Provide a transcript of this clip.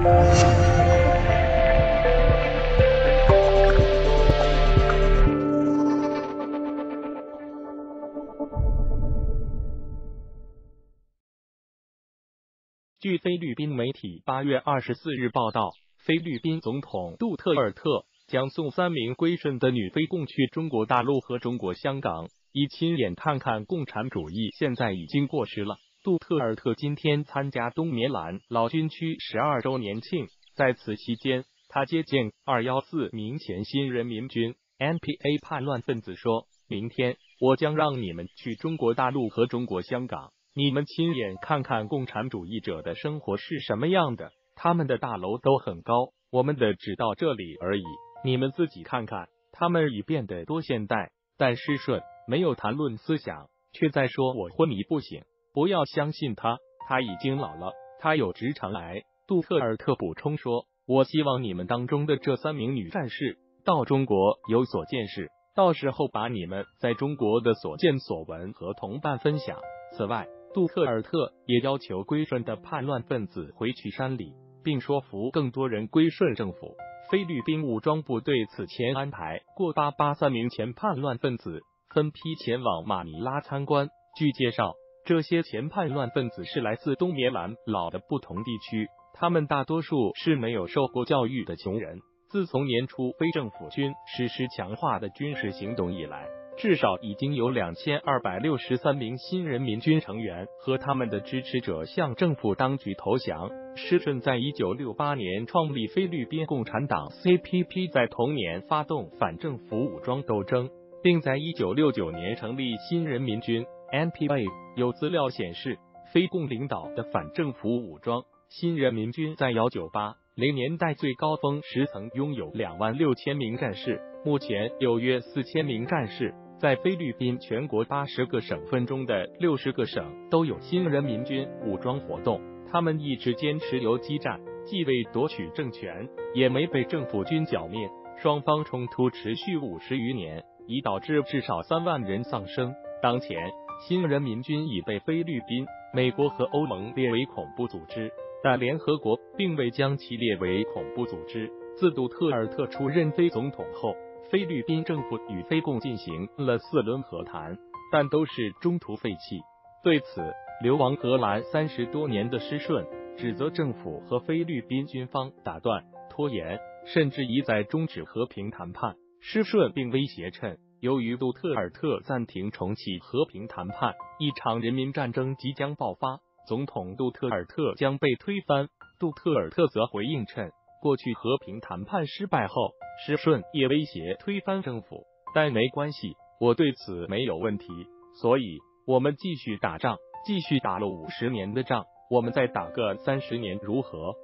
据菲律宾媒体八月二十四日报道，菲律宾总统杜特尔特将送三名归顺的女飞共去中国大陆和中国香港，以亲眼看看共产主义现在已经过时了。杜特尔特今天参加东棉兰老军区十二周年庆，在此期间，他接见二幺四名前新人民军 NPA 叛乱分子，说明天我将让你们去中国大陆和中国香港。你们亲眼看看共产主义者的生活是什么样的？他们的大楼都很高，我们的只到这里而已。你们自己看看，他们已变得多现代。但施顺没有谈论思想，却在说我昏迷不醒。不要相信他，他已经老了，他有直肠癌。杜特尔特补充说：“我希望你们当中的这三名女战士到中国有所见识，到时候把你们在中国的所见所闻和同伴分享。此外。”杜特尔特也要求归顺的叛乱分子回去山里，并说服更多人归顺政府。菲律宾武装部队此前安排过八八三名前叛乱分子分批前往马尼拉参观。据介绍，这些前叛乱分子是来自东棉兰老的不同地区，他们大多数是没有受过教育的穷人。自从年初非政府军实施强化的军事行动以来。至少已经有两千二百六十三名新人民军成员和他们的支持者向政府当局投降。施顺在一九六八年创立菲律宾共产党 （CPP），在同年发动反政府武装斗争，并在一九六九年成立新人民军 （NPA）。有资料显示，非共领导的反政府武装新人民军在幺九八零年代最高峰时曾拥有两万六千名战士，目前有约四千名战士。在菲律宾全国八十个省份中的六十个省都有新人民军武装活动，他们一直坚持游击战，既未夺取政权，也没被政府军剿灭。双方冲突持续五十余年，已导致至少三万人丧生。当前，新人民军已被菲律宾、美国和欧盟列为恐怖组织，但联合国并未将其列为恐怖组织。自杜特尔特出任非总统后。菲律宾政府与菲共进行了四轮和谈，但都是中途废弃。对此，流亡荷兰三十多年的施顺指责政府和菲律宾军方打断、拖延，甚至一再终止和平谈判。施顺并威胁称，由于杜特尔特暂停重启和平谈判，一场人民战争即将爆发，总统杜特尔特将被推翻。杜特尔特则回应称。过去和平谈判失败后，施顺也威胁推翻政府，但没关系，我对此没有问题，所以我们继续打仗，继续打了五十年的仗，我们再打个三十年如何？